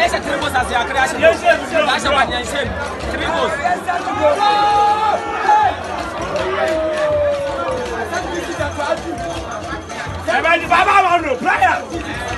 Aisha Tribus a criação, creation. That's your man, tribos. Tribus. Everybody, Baba, Baba, Baba, Baba,